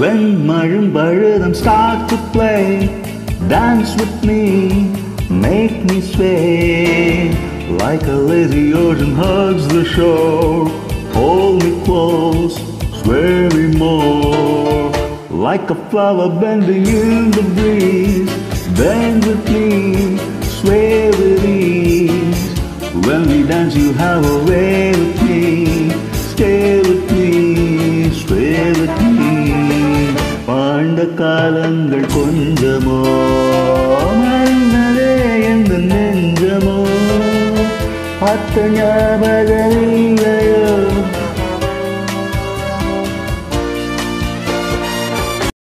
When marimba rhythms start to play, dance with me, make me sway. Like a lazy ocean hugs the shore, hold me close, sway me more. Like a flower bending in the breeze, bend with me, sway with ease. When we dance, you have a way வந்த காலங்கள் கொஞ்சமோ? மன்னரே என்று நெஞ்சமோ? அத்த ஞாபகம் இல்லை